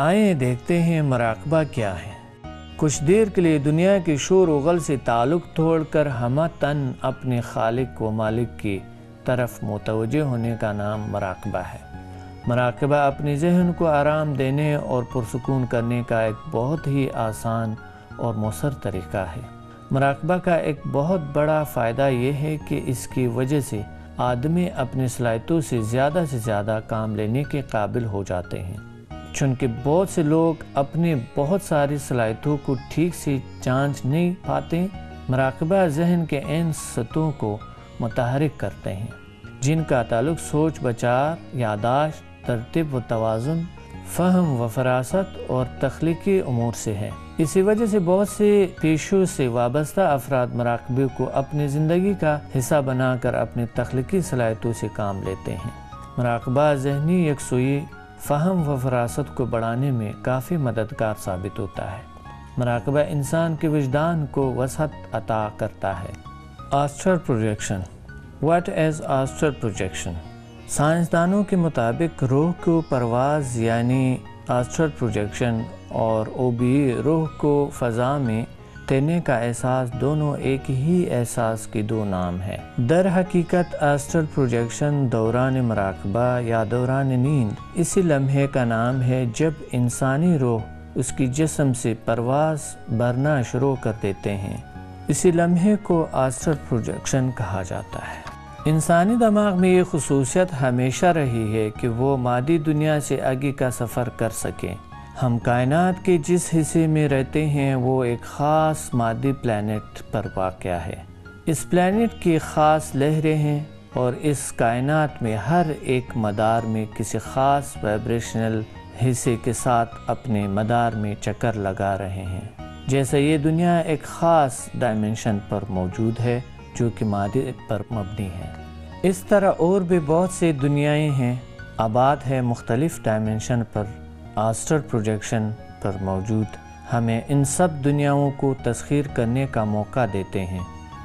آئیں دیکھتے ہیں مراقبہ کیا ہے۔ کچھ دیر کے لیے دنیا کے شور و غل سے تعلق توڑ کر ہمہ تن اپنے خالق و مالک کی طرف متوجہ ہونے کا نام مراقبہ ہے۔ مراقبہ اپنے ذہن کو آرام دینے اور پرسکون کرنے کا ایک بہت ہی آسان اور مؤثر طریقہ ہے۔ مراقبہ کا ایک بہت بڑا فائدہ یہ ہے کہ اس کی وجہ سے آدمی اپنی صلاحیتوں سے زیادہ سے زیادہ کام لینے کے قابل ہو جاتے ہیں۔ چونکہ بہت سے لوگ اپنے بہت ساری صلاحیتوں کو ٹھیک سے جانچ نہیں پاتے، مراقبہ ذہن کے ان سطحوں کو متحرک کرتے ہیں، جن کا تعلق سوچ، بچار یاداشت ترتیب و توازن، فہم و فراست اور تخلیقی امور سے ہے۔ اسی وجہ سے بہت سے پیشوں سے وابستہ افراد مراقبے کو اپنی زندگی کا حصہ بنا کر اپنی تخلیقی صلاحیتوں سے کام لیتے ہیں۔ مراقبہ ذہنی یکسوئی فہم و فراست کو بڑھانے میں کافی مددگار ثابت ہوتا ہے۔ مراقبہ انسان کے وجدان کو وسعت عطا کرتا ہے۔ Astral projection. What is astral projection سائنسدانوں کے مطابق روح کو پرواز یعنی آسٹر پروجیکشن اور او بی روح کو فضا میں تیرنے کا احساس دونوں ایک ہی احساس کے دو نام ہے در حقیقت آسٹر پروجیکشن دوران مراقبہ یا دوران نیند اسی لمحے کا نام ہے جب انسانی روح اس کی جسم سے پرواز بھرنا شروع کر دیتے ہیں۔ اسی لمحے کو آسٹر پروجیکشن کہا جاتا ہے۔ انسانی دماغ میں یہ خصوصیت ہمیشہ رہی ہے کہ وہ مادی دنیا سے آگے کا سفر کر سکیں۔ ہم کائنات کے جس حصے میں رہتے ہیں، وہ ایک خاص مادی پلانٹ پر واقع ہے۔ اس پلانٹ کی خاص لہریں ہیں اور اس کائنات میں ہر ایک مدار میں کسی خاص ویبریشنل حصے کے ساتھ اپنے مدار میں چکر لگا رہے ہیں۔ جیسے یہ دنیا ایک خاص ڈائمنشن پر موجود ہے، جو کہ مادے پر مبنی ہے۔ اس طرح اور بھی بہت سے دنیایں ہیں۔ آباد ہے مختلف ڈائمنشن پر۔ آسٹر پروجیکشن پر موجود ہمیں ان سب دنیاؤں کو تسخیر کرنے کا موقع دیتے ہیں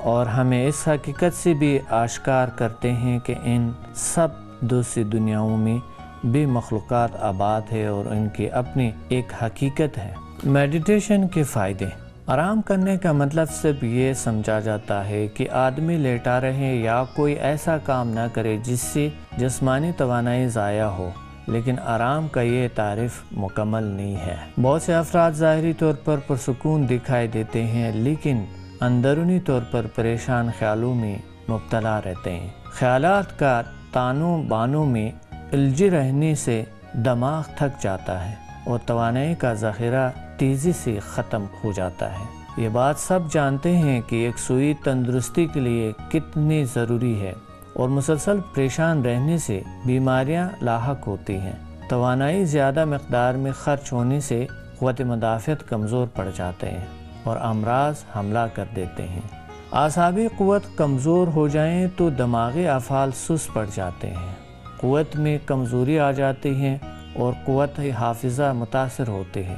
اور ہمیں اس حقیقت سے بھی آشکار کرتے ہیں کہ ان سب دوسری دنیاؤں میں بھی مخلوقات آباد ہے اور ان کی اپنی ایک حقیقت ہے۔ میڈیٹیشن کے فائدے۔ آرام کرنے کا مطلب صرف یہ سمجھا جاتا ہے کہ آدمی لیٹا رہے یا کوئی ایسا کام نہ کرے جس سے جسمانی توانائی ضائع ہو۔ لیکن آرام کا یہ تعریف مکمل نہیں ہے۔ بہت سے افراد ظاہری طور پر پرسکون دکھائی دیتے ہیں، لیکن اندرونی طور پر پریشان خیالوں میں مبتلا رہتے ہیں۔ خیالات کا تانوں بانوں میں الجھی رہنے سے دماغ تھک جاتا ہے اور توانائی کا ذخیرہ تیزی سے ختم ہو جاتا ہے۔ یہ بات سب جانتے ہیں کہ ایک سوئی تندرستی کے لیے کتنی ضروری ہے۔ اور مسلسل پریشان رہنے سے بیماریاں لاحق ہوتی ہیں۔ توانائی زیادہ مقدار میں خرچ ہونے سے قوت مدافعت کمزور پڑ جاتے ہیں اور امراض حملہ کر دیتے ہیں۔ اعصابی قوت کمزور ہو جائیں تو دماغی افعال سس پڑ جاتے ہیں۔ قوت میں کمزوری آ جاتی ہیں اور قوت حافظہ متاثر ہوتے ہیں۔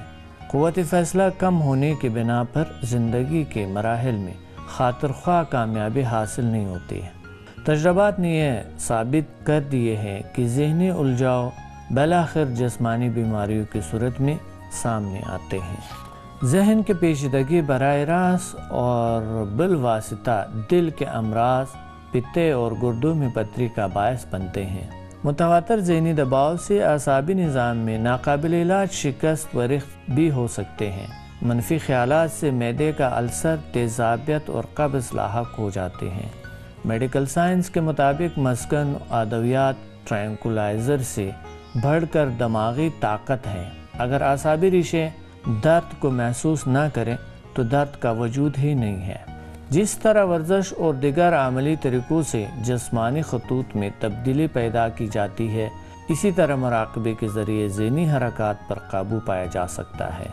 قوت فیصلہ کم ہونے کے بنا پر زندگی کے مراحل میں خاطر خواہ کامیابی حاصل نہیں ہوتی ہے۔ تجربات نے یہ ثابت کر دیے ہیں کہ ذہنی الجھاؤ بلاخر جسمانی بیماریوں کی صورت میں سامنے آتے ہیں۔ ذہن کے پیچیدگی براہ راست اور بالواسطہ دل کے امراض، پتے اور گردوں میں پتری کا باعث بنتے ہیں۔ متواتر ذہنی دباؤ سے اعصابی نظام میں ناقابل علاج، شکست و رخت بھی ہو سکتے ہیں۔ منفی خیالات سے میدے کا السر تیزابیت اور قبض لاحق ہو جاتے ہیں۔ میڈیکل سائنس کے مطابق مسکن، ادویات، ٹرینکولائزر سے بڑھ کر دماغی طاقت ہے اگر اعصابی ریشے درد کو محسوس نہ کریں، تو درد کا وجود ہی نہیں ہے۔ جس طرح ورزش اور دیگر عملی طریقوں سے جسمانی خطوط میں تبدیلی پیدا کی جاتی ہے، اسی طرح مراقبے کے ذریعے ذہنی حرکات پر قابو پایا جا سکتا ہے۔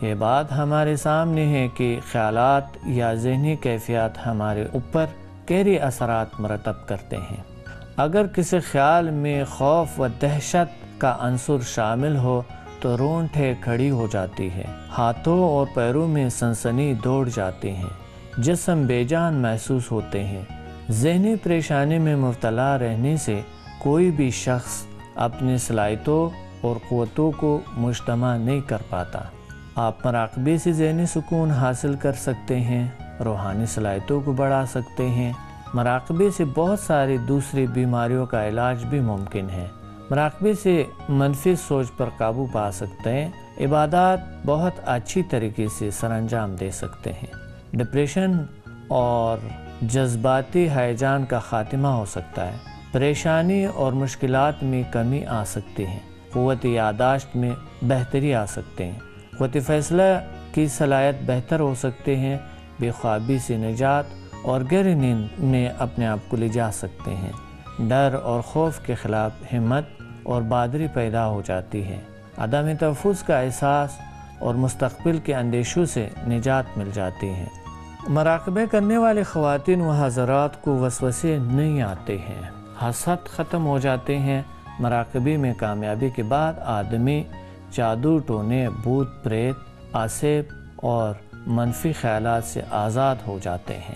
یہ بات ہمارے سامنے ہے کہ خیالات یا ذہنی کیفیات ہمارے اوپر کیری اثرات مرتب کرتے ہیں۔ اگر کسی خیال میں خوف و دہشت کا عنصر شامل ہو، تو رونٹے کھڑی ہو جاتی ہے ہاتھوں اور پیروں میں سنسنی دوڑ جاتی ہیں۔ جسم بے جان محسوس ہوتے ہیں۔ ذہنی پریشانی میں مبتلا رہنے سے کوئی بھی شخص اپنی صلاحیتوں اور قوتوں کو مجتمع نہیں کر پاتا۔ آپ مراقبے سے ذہنی سکون حاصل کر سکتے ہیں۔ روحانی صلاحیتوں کو بڑھا سکتے ہیں۔ مراقبے سے بہت ساری دوسری بیماریوں کا علاج بھی ممکن ہے۔ مراقبے سے منفی سوچ پر قابو پا سکتے ہیں۔ عبادات بہت اچھی طریقے سے سر انجام دے سکتے ہیں۔ ڈپریشن اور جذباتی ہیجان کا خاتمہ ہو سکتا ہے۔ پریشانی اور مشکلات میں کمی آ سکتی ہے قوت یاداشت میں بہتری آ سکتے ہیں۔ قوت فیصلہ کی صلاحیت بہتر ہو سکتے ہیں۔ بے خوابی سے نجات اور گہری نیند میں اپنے آپ کو لے جا سکتے ہیں۔ ڈر اور خوف کے خلاف ہمت اور بادری پیدا ہو جاتی ہے۔ عدم تحفظ کا احساس اور مستقبل کے اندیشوں سے نجات مل جاتی ہے۔ مراقبے کرنے والے خواتین و حضرات کو وسوسے نہیں آتے ہیں۔ حسد ختم ہو جاتے ہیں۔ مراقبے میں کامیابی کے بعد آدمی، جادو، ٹونے، بھوت، پریت آسیب اور منفی خیالات سے آزاد ہو جاتے ہیں۔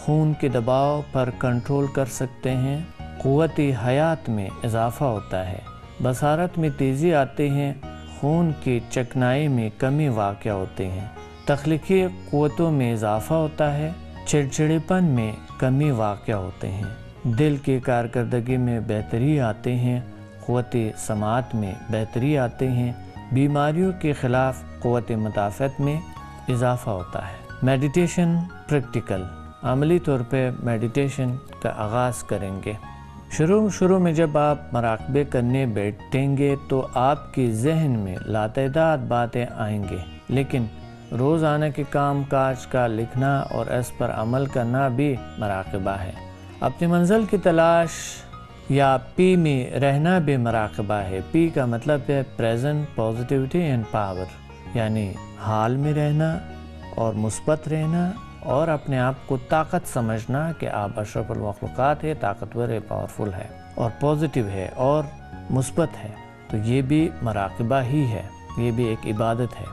خون کے دباؤ پر کنٹرول کر سکتے ہیں۔ قوتی حیات میں اضافہ ہوتا ہے۔ بصارت میں تیزی آتے ہیں خون کی چکنائی میں کمی واقع ہوتے ہیں تخلیقی قوتوں میں اضافہ ہوتا ہے۔ چڑچڑے پن میں کمی واقع ہوتے ہیں۔ دل کی کارکردگی میں بہتری آتے ہیں۔ قوت سماعت میں بہتری آتے ہیں۔ بیماریوں کے خلاف قوت مدافعت میں اضافہ ہوتا ہے۔ میڈیٹیشن پریکٹیکل عملی طور پہ میڈیٹیشن کا آغاز کریں گے۔ شروع شروع میں جب آپ مراقبے کرنے بیٹھیں گے تو آپ کی ذہن میں لاتعداد باتیں آئیں گے۔ لیکن روزانہ کے کام کاج کا لکھنا اور اس پر عمل کرنا بھی مراقبہ ہے۔ اپنی منزل کی تلاش یا پی میں رہنا بھی مراقبہ ہے۔ پی کا مطلب ہے پریزنٹ پازیٹیوٹی اینڈ پاور یعنی حال میں رہنا اور مثبت رہنا اور اپنے آپ کو طاقت سمجھنا کہ آپ اشرف المخلوقات ہے طاقتور ہے پاورفل ہے اور پوزیٹیو ہے اور مثبت ہے تو یہ بھی مراقبہ ہی ہے، یہ بھی ایک عبادت ہے۔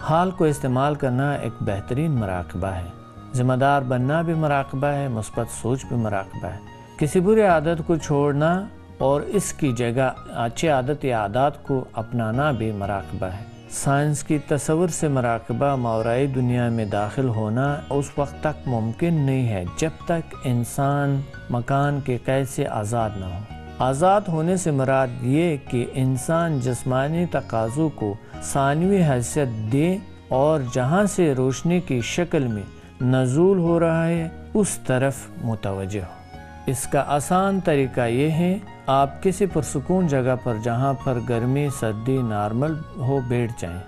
حال کو استعمال کرنا ایک بہترین مراقبہ ہے۔ ذمہ دار بننا بھی مراقبہ ہے، مثبت سوچ بھی مراقبہ ہے۔ کسی برے عادت کو چھوڑنا اور اس کی جگہ اچھی عادت یا عادات کو اپنانا بھی مراقبہ ہے۔ سائنس کی تصور سے مراقبہ ماورائی دنیا میں داخل ہونا اس وقت تک ممکن نہیں ہے جب تک انسان مکان کے قید سے آزاد نہ ہو۔ آزاد ہونے سے مراد یہ کہ انسان جسمانی تقاضوں کو ثانوی حیثیت دے اور جہاں سے روشنی کی شکل میں نزول ہو رہا ہے، اس طرف متوجہ ہو۔ اس کا آسان طریقہ یہ ہے آپ کسی پرسکون جگہ پر جہاں پر گرمی، سردی نارمل ہو بیٹھ جائیں،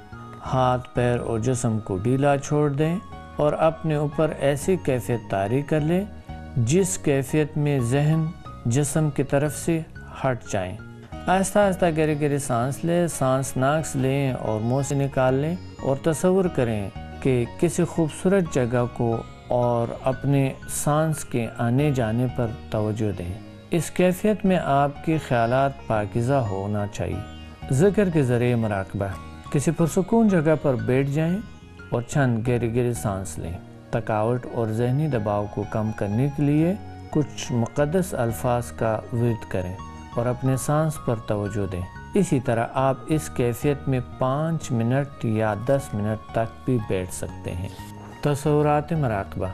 ہاتھ، پیر اور جسم کو ڈھیلا چھوڑ دیں اور اپنے اوپر ایسی کیفیت طاری کر لیں جس کیفیت میں ذہن، جسم کی طرف سے ہٹ جائیں۔ آہستہ آہستہ گہرے گہرے سانس لیں، سانس ناکس لیں اور منہ سے نکال لیں اور تصور کریں کہ کسی خوبصورت جگہ کو اور اپنے سانس کے آنے جانے پر توجہ دیں۔ اس کیفیت میں آپ کے خیالات پاکیزہ ہونا چاہیے۔ ذکر کے ذریعے مراقبہ۔ کسی پرسکون جگہ پر بیٹھ جائیں اور چند گہرے گہرے سانس لیں۔ تھکاوٹ اور ذہنی دباؤ کو کم کرنے کے لیے کچھ مقدس الفاظ کا ورد کریں اور اپنے سانس پر توجہ دیں۔ اسی طرح آپ اس کیفیت میں پانچ منٹ یا دس منٹ تک بھی بیٹھ سکتے ہیں۔ تصورات مراقبہ۔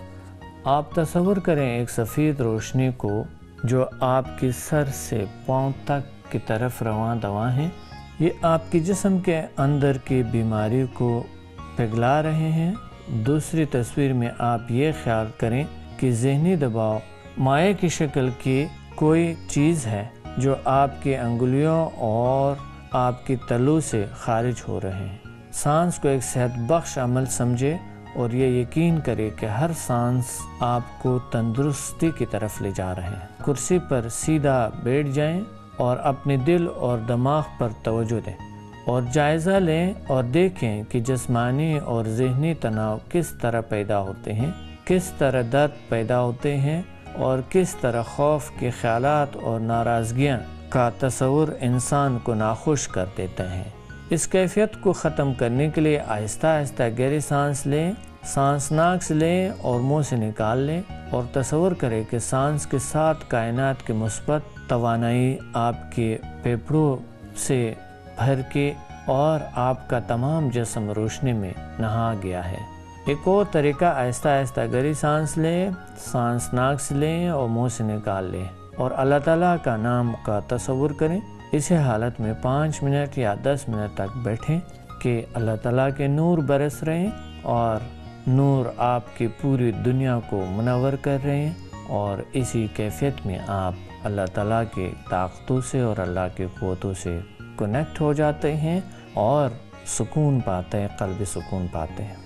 آپ تصور کریں ایک سفید روشنی کو جو آپ کی سر سے پاؤں تک کی طرف رواں دواں ہیں، یہ آپ کی جسم کے اندر کی بیماری کو پگھلا رہے ہیں۔ دوسری تصویر میں آپ یہ خیال کریں کہ ذہنی دباؤ مائع کی شکل کی کوئی چیز ہے جو آپ کی انگلیوں اور آپ کی تلو سے خارج ہو رہے ہیں۔ سانس کو ایک صحت بخش عمل سمجھے اور یہ یقین کرے کہ ہر سانس آپ کو تندرستی کی طرف لے جا رہے ہیں۔ کرسی پر سیدھا بیٹھ جائیں اور اپنے دل اور دماغ پر توجہ دیں اور جائزہ لیں اور دیکھیں کہ جسمانی اور ذہنی تناؤ کس طرح پیدا ہوتے ہیں، کس طرح درد پیدا ہوتے ہیں اور کس طرح خوف کے خیالات اور ناراضگیاں کا تصور انسان کو ناخوش کر دیتے ہیں۔ اس کیفیت کو ختم کرنے کے لیے آہستہ آہستہ گہری سانس لیں سانس ناک سے لیں اور منہ سے نکال لیں اور تصور کریں کہ سانس کے ساتھ کائنات کے مثبت توانائی آپ کے پھیپھڑوں سے بھر کے اور آپ کا تمام جسم روشنی میں نہا گیا ہے۔ ایک اور طریقہ آہستہ آہستہ گری سانس لیں سانس ناک سے لیں اور منہ سے نکال لیں اور اللہ تعالیٰ کا نام کا تصور کریں۔ اسی حالت میں پانچ منٹ یا دس منٹ تک بیٹھیں کہ اللہ تعالیٰ کے نور برس رہے اور نور آپ کی پوری دنیا کو منور کر رہے ہیں اور اسی کیفیت میں آپ اللہ تعالیٰ کے طاقتوں سے اور اللہ کے قوتوں سے کنیکٹ ہو جاتے ہیں اور سکون پاتے ہیں، قلب سکون پاتے ہیں۔